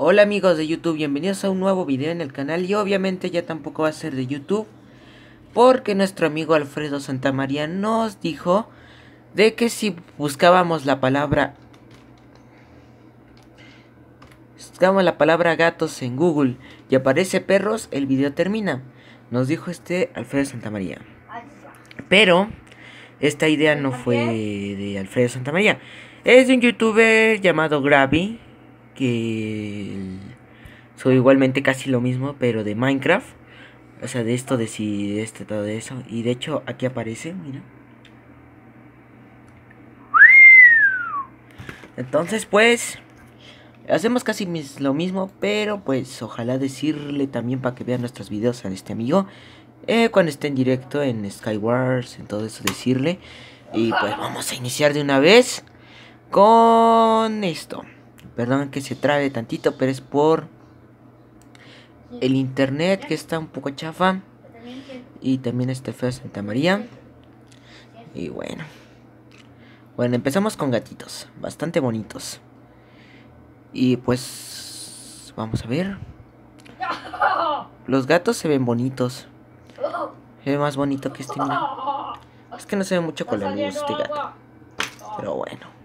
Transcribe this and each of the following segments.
Hola amigos de YouTube, bienvenidos a un nuevo video en el canal y obviamente ya tampoco va a ser de YouTube porque nuestro amigo Alfredo Santamaría nos dijo de que si buscábamos la palabra buscábamos la palabra gatos en Google y aparece perros, el video termina. Nos dijo este Alfredo Santamaría. Pero esta idea no fue de Alfredo Santamaría. Es de un youtuber llamado Gravy que soy igualmente casi lo mismo, pero de Minecraft. O sea, de esto, de si, de este, todo eso. Y de hecho, aquí aparece, mira. Entonces, pues, hacemos casi lo mismo, pero pues ojalá decirle también para que vean nuestros videos a este amigo. Eh, cuando esté en directo en Skywars, en todo eso, decirle. Y pues vamos a iniciar de una vez con esto. Perdón que se trabe tantito, pero es por el internet que está un poco chafa. Y también este feo Santa María. Y bueno. Bueno, empezamos con gatitos. Bastante bonitos. Y pues... Vamos a ver. Los gatos se ven bonitos. Se ve más bonito que este. Es que no se ve mucho con la luz este gato. Pero bueno.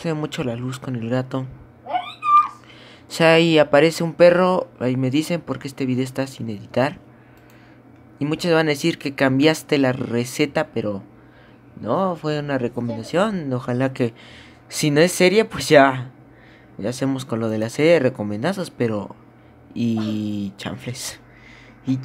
Se ve mucho la luz con el gato. O sea, ahí aparece un perro. Ahí me dicen porque este video está sin editar. Y muchos van a decir que cambiaste la receta, pero no, fue una recomendación. Ojalá que si no es serie, pues ya, ya hacemos con lo de la serie de recomendazos, pero y chanfles. Y